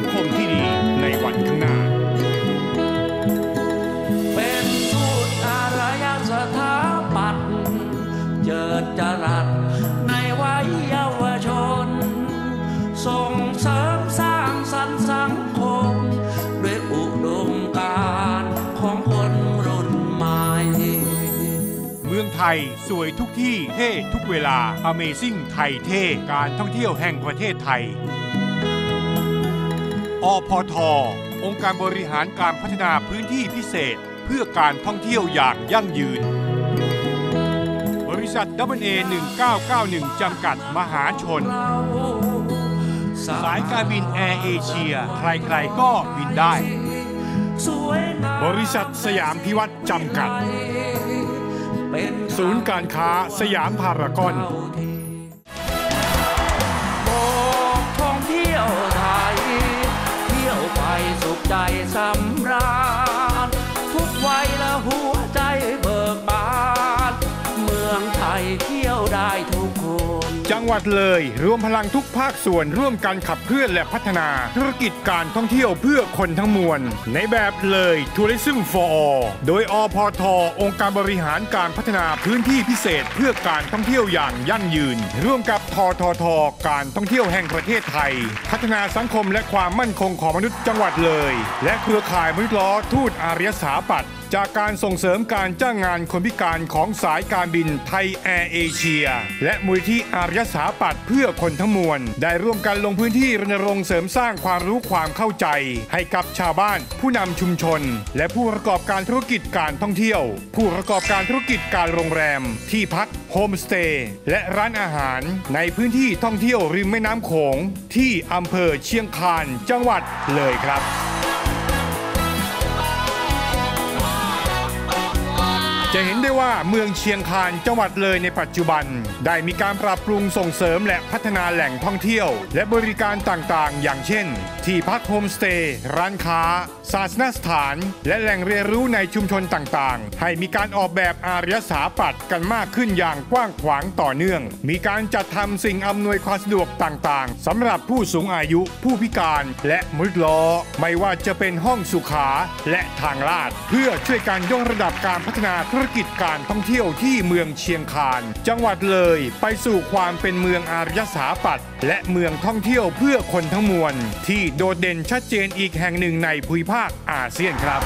งคมที่ดีในวันข้างหน้า เป็นทูตอารยสถาปัตย์เจิดจรัสในวัยเยาวชน ส่งเสริมสร้างสรรค์สังคม ด้วยอุดมการณ์ของคนรุ่นใหม่ เมืองไทยสวยทุกที่เท่ทุกเวลา Amazing ไทยเท่การท่องเที่ยวแห่งประเทศไทย อพท องค์การบริหารการพัฒนาพื้นที่พิเศษ เพื่อการท่องเที่ยวอย่างยั่งยืน บริษัท w a 1991จำกัดมหาชน สายการบินแอร์เอเชีย ใครๆก็บินได้ บริษัทสยามพิวัตรจำกัด ศูนย์การค้าสยามพารากอน ใจสำ จังหวัดเลย รวมพลังทุกภาคส่วนร่วมกันขับเคลื่อนและพัฒนา ธุรกิจการท่องเที่ยวเพื่อคนทั้งมวล ในแบบเลยทัวริซึม for all โดยอพทองค์การบริหารการพัฒนาพื้นที่พิเศษเพื่อการท่องเที่ยวอย่างยั่งยืน ร่วมกับทททการท่องเที่ยวแห่งประเทศไทย พัฒนาสังคมและความมั่นคงของมนุษย์จังหวัดเลย และเครือข่ายมนุษย์ล้อทูตอารยสาปัตย์ จากการส่งเสริมการจ้างงานคนพิการของสายการบินไทยแอร์เอเชีย และมูลที่อารยสถาปัตเพื่อคนทั้งมวล ได้ร่วมกันลงพื้นที่รณรงค์เสริมสร้างความรู้ความเข้าใจ ให้กับชาวบ้าน ผู้นำชุมชน และผู้ประกอบการธุรกิจการท่องเที่ยว ผู้ประกอบการธุรกิจการโรงแรม ที่พักโฮมสเตย์และร้านอาหาร ในพื้นที่ท่องเที่ยวริมแม่น้ำโขงที่อำเภอเชียงคานจังหวัดเลยครับ จะเห็นได้ว่าเมืองเชียงคานจังหวัดเลยในปัจจุบัน ได้มีการปรับปรุงส่งเสริมและพัฒนาแหล่งท่องเที่ยว และบริการต่างๆ อย่างเช่น ที่พักโฮมสเตย์ร้านค้า ศาสนสถาน และแหล่งเรียนรู้ในชุมชนต่างๆ ให้มีการออกแบบอารยสถาปัตย์กันมากขึ้นอย่างกว้างขวางต่อเนื่อง มีการจัดทำสิ่งอำนวยความสะดวกต่างๆสำหรับผู้สูงอายุ ผู้พิการและมนุษย์ล้อ ไม่ว่าจะเป็นห้องสุขาและทางลาด เพื่อช่วยการยกระดับการพัฒนาธุรกิจการท่องเที่ยวที่เมืองเชียงคาน จังหวัดเลยไปสู่ความเป็นเมืองอารยสถาปัตย์และเมืองท่องเที่ยวเพื่อคนทั้งมวล ที่โดดเด่นชัดเจนอีกแห่งหนึ่งในภูมิภาคอาเซียนครับ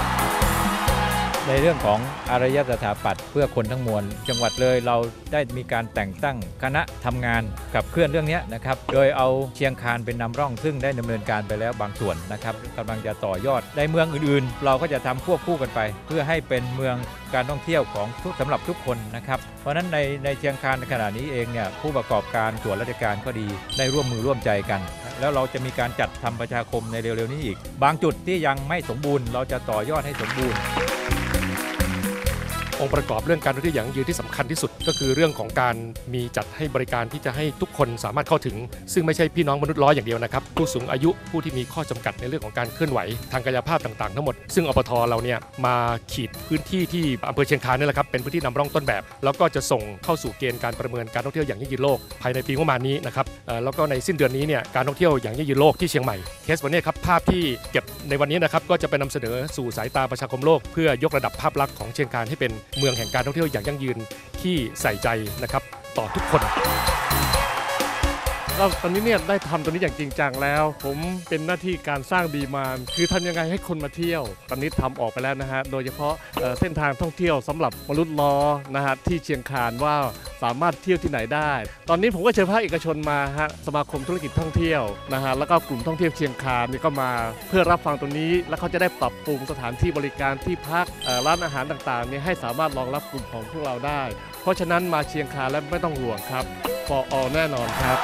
ในเรื่องของอารยสถาปัตย์เพื่อคนทั้งมวล จังหวัดเลยเราได้มีการแต่งตั้งคณะทำงานกับเคลื่อนเรื่องนี้นะครับ โดยเอาเชียงคานเป็นนำร่องซึ่งได้ดำเนินการไปแล้วบางส่วนนะครับกำลังจะต่อยอดในเมืองอื่นๆ เราก็จะทำควบคู่กันไป เพื่อให้เป็นเมืองการท่องเที่ยวของทุกสำหรับทุกคนนะครับ เพราะฉะนั้นในในเชียงคานในขณะนี้เองเนี่ยผู้ประกอบการส่วนราชการก็ดีได้ร่วมมือร่วมใจกัน แล้วเราจะมีการจัดทำประชาคมในเร็วๆนี้อีก บางจุดที่ยังไม่สมบูรณ์ เราจะต่อยอดให้สมบูรณ์ องค์ประกอบเรื่องการท่องเที่ยวอย่างยั่งยืนที่สำ คัญที่สุดก็คือเรื่องของการมีจัดให้บริการที่จะให้ทุกคนสามารถเข้าถึง ซึ่งไม่ใช่พี่น้องมนุษย์ล้ออย่างเดียวนะครับผู้สูงอายุผู้ที่มีข้อจำกัดในเรื่องของการเคลื่อนไหวทางกายภาพต่างๆ ทั้งหมด ซึ่งอปทเราเนี่ยมาขีดพื้นที่ที่อำเภอเชียงคานนี่แหละครับเป็นพื้นที่นำร่องต้นแบบ แล้วก็จะส่งเข้าสู่เกณฑ์การประเมินการท่องเที่ยวอย่างยั่งยืนโลกภายในปีงบประมาณนี้นะครับแล้วก็ในสิ้นเดือนนี้เนี่ยการท่องเที่ยวอย่างยั่งยืนโลกที่เชียงใหม่เคสวันนี้ครับภาพที่เก็บในวันนี้นะครับก็จะไปนำเสนอสู่สายตาประชาคมโลก เพื่อยกระดับภาพลักษณ์ของเชียงคานให้เป็นเมืองแห่งการท่องเที่ยวอย่างยั่งยืน ที่ใส่ใจนะครับต่อทุกคน เราตอนนี้เนี่ยได้ทำตัวนี้อย่างจริงจังแล้ว ผมเป็นหน้าที่การสร้างดีมานคือทำยังไงให้คนมาเที่ยว ตอนนี้ทำออกไปแล้วนะฮะโดยเฉพาะเเส้นทางท่องเที่ยวสำหรับมนุษย์ล้อนะฮะที่เชียงคานว่าสามารถเที่ยวที่ไหนได้ ตอนนี้ผมก็เชิญภาคเอกชนมาฮะสมาคมธุรกิจท่องเที่ยวนะฮะแล้วก็กลุ่มท่องเที่ยวเชียงคานนี่ก็มาเพื่อรับฟังตรงนี้ แล้วเขาจะได้ปรับปรุงสถานที่บริการที่พักร้านอาหารต่างๆเนี่ยให้สามารถรองรับกลุ่มของพวกเราได้ เพราะฉะนั้นมาเชียงคานแล้วไม่ต้องห่วงครับปออแน่นอนครับ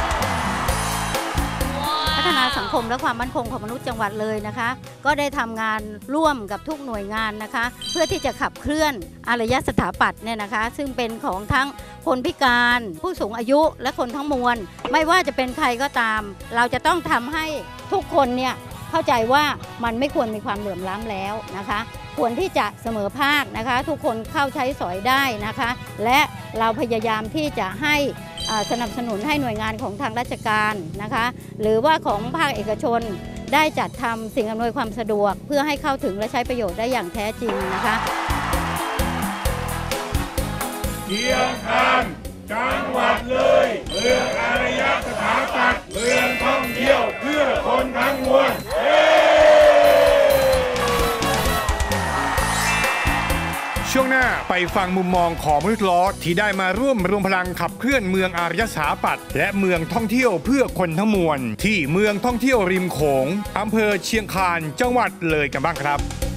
พัฒนาสังคมและความมั่นคงของมนุษย์จังหวัดเลยนะคะ ก็ได้ทำงานร่วมกับทุกหน่วยงานนะคะ เพื่อที่จะขับเคลื่อนอารยสถาปัตย์เนี่ยนะคะ ซึ่งเป็นของทั้งคนพิการ ผู้สูงอายุและคนทั้งมวล ไม่ว่าจะเป็นใครก็ตาม เราจะต้องทำให้ทุกคนเนี่ยเข้าใจว่ามันไม่ควรมีความเหลื่อมล้ำแล้วนะคะ ควรที่จะเสมอภาคนะคะ ทุกคนเข้าใช้สอยได้นะคะ และเราพยายามที่จะให้ สนับสนุนให้หน่วยงานของทางราชการนะคะ หรือว่าของภาคเอกชนได้จัดทำสิ่งอำนวยความสะดวก เพื่อให้เข้าถึงและใช้ประโยชน์ได้อย่างแท้จริงนะคะเชียงคานจังหวัดเลยเมืองอารยสถาปัตย์เมืองท่องเที่ยวเพื่อคนทั้งมวล ไปฟังมุมมองของมนุษย์ล้อที่ได้มาร่วมรวมพลังขับเคลื่อนเมืองอารยสถาปัตย์และเมืองท่องเที่ยวเพื่อคนทั้งมวลที่เมืองท่องเที่ยวริมโขงอำเภอเชียงคานจังหวัดเลยกันบ้างครับ